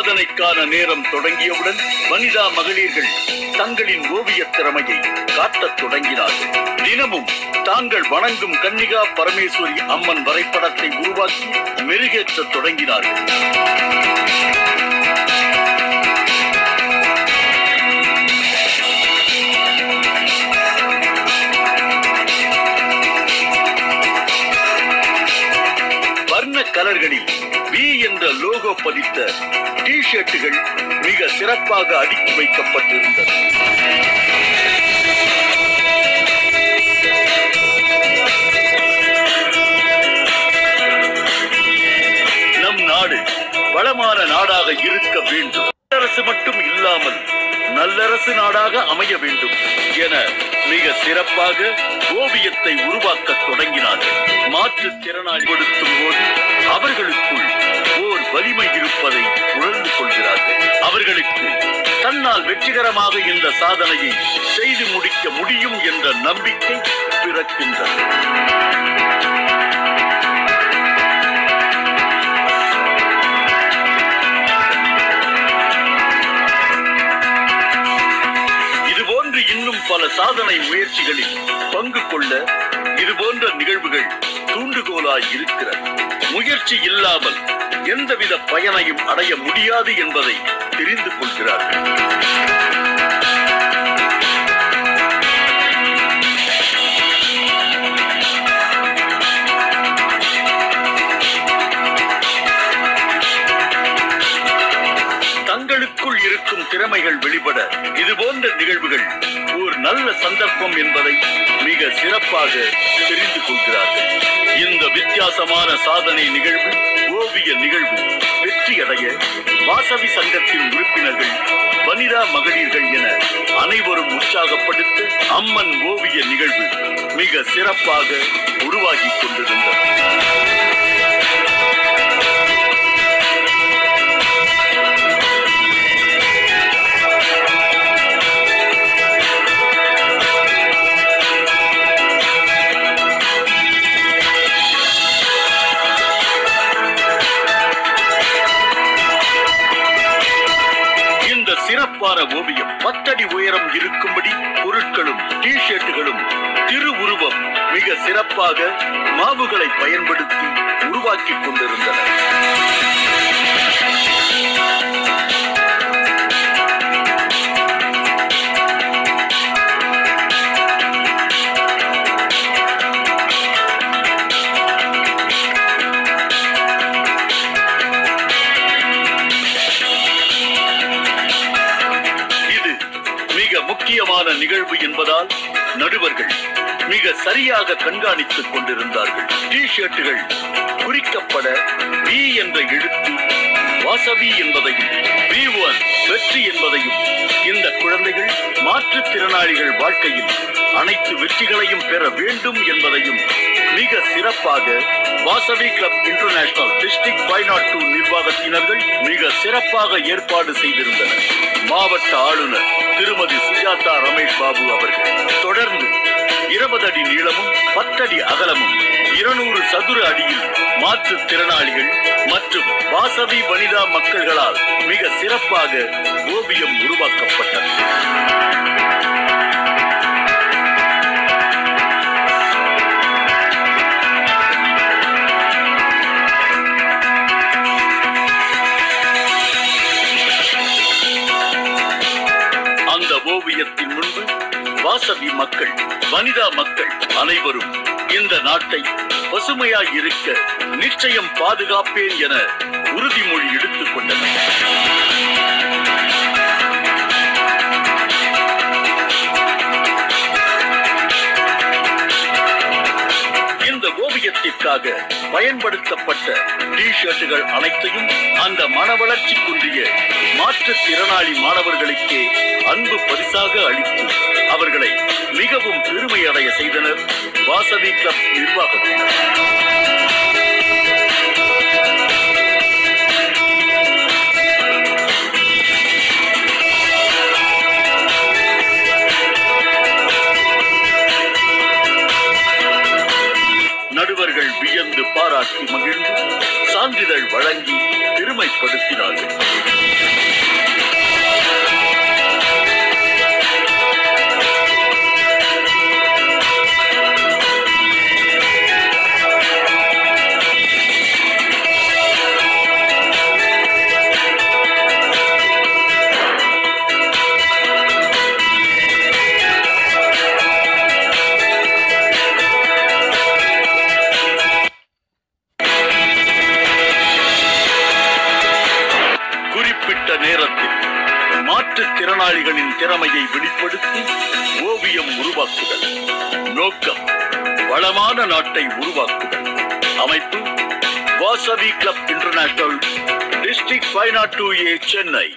சாதனைக்கான நேரம் தொடங்கியவுடன் வனிதா மகளிர்கள் தங்களின் ஓவியத் திறமையை காட்டத் தொடங்கினார்கள். தினமும் தாங்கள் வணங்கும் கன்னிகா பரமேஸ்வரி அம்மன் வரைபடத்தை உருவாக்கி மெருகேற்ற தொடங்கினார்கள். லோகோ பதித்த டி ஷர்ட்டுகள் மிக சிறப்பாக அடுக்கி வைக்கப்பட்டிருந்தது. நம் நாடு வளமான நாடாக இருக்க வேண்டும். அரசு மட்டும் இல்லாமல் நல்லரசு நாடாக அமைய வேண்டும் என மிக சிறப்பாக ஓவியத்தை உருவாக்க தொடங்கினார்கள். மாற்றுத்திறனாளி கொடுத்தும் போது அவர்களுக்குள் நிரந்தரமாக இந்த சாதனையை செய்து முடிக்க முடியும் என்ற நம்பிக்கை பிறக்கின்றது. இதுபோன்று இன்னும் பல சாதனை முயற்சிகளில் பங்கு கொள்ள இதுபோன்ற நிகழ்வுகள் தூண்டுகோலாய் இருக்கிறது. முயற்சி இல்லாமல் எந்தவித பயனையும் அடைய முடியாது என்பதை தெரிந்து கொள்கிறார்கள். தங்களுக்குள் இருக்கும் திறமைகள் வெளிப்பட இதுபோன்ற நிகழ்வுகள் ஒரு நல்ல சந்தர்ப்பம் என்பதை மிக சிறப்பாக தெரிந்து கொள்கிறார்கள். இந்த வித்தியாசமான சாதனை நிகழ்வு ஓவிய நிகழ்வு வெற்றியடைய வாசவி சங்கத்தின் உறுப்பினர்கள் வனிதா மகளிர்கள் என அனைவரும் உற்சாகப்படுத்த அம்மன் ஓவிய நிகழ்வு மிக சிறப்பாக உருவாகிக் கொண்டிருந்தது. சிறப்பான ஓவியம். பத்தடி உயரம் இருக்கும்படி பொருட்களும் டி ஷர்ட்டுகளும் திருவுருவம் மிக சிறப்பாக மாவுகளை பயன்படுத்தி உருவாக்கிக் கொண்டிருந்தனர் முக்கியமான நிகழ்வு என்பதால் நடுவர்கள் மிக சரியாக கண்காணித்துக் கொண்டிருந்தார்கள். டி ஷர்ட்டுகள் குறிக்கப்பட வி என்ற எழுத்து வாசவி என்பதையும் வி ஒன் வெற்றி என்பதையும் மாற்றுத்திறனாளிகள் வாழ்க்கையில் அனைத்து வெற்றிகளையும் பெற வேண்டும் என்பதையும் மிக சிறப்பாக Vasavi club international district five nought two நிர்வாகத்தினர்கள் மிக சிறப்பாக ஏற்பாடு செய்திருந்தனர். மாவட்ட ஆளுநர் திருமதி சுஜாதா ரமேஷ் பாபு அவர்கள் தொடர்ந்து இருபது அடி நீளமும் பத்தடி அகலமும் இருநூறு சதுர அடியில் மாற்றுத்திறனாளிகள் மற்றும் வாசவி வனிதா மக்கள்களால் மிக சிறப்பாக ஓவியம் உருவாக்கப்பட்டது. அந்த ஓவியத்தின் முன்பு வாசவி மக்கள் வனிதா மக்கள் அனைவரும் இந்த நாட்டை பசுமையாய் இருக்க நிச்சயம் பாதுகாப்பேன் என உறுதிமொழி எடுத்துக் கொண்டனர். இந்த ஓவியத்திற்காக பயன்படுத்தப்பட்ட டி ஷர்ட்டுகள் அனைத்தையும் அந்த மன வளர்ச்சி குன்றிய மாற்றுத்திறனாளி மாணவர்களுக்கே வாசவி கிளப் நிர்வாகத்தினர் நடுவர்கள் வியந்து பாராட்டி மகிழ்ந்து சான்றிதழ் வழங்கி பெருமைப்படுத்தினார்கள். திறமையை வெளிப்படுத்தி ஓவியம் உருவாக்குதல். நோக்கம் வளமான நாட்டை உருவாக்குதல். அமைப்பு Vasavi club international district five nought two A Chennai.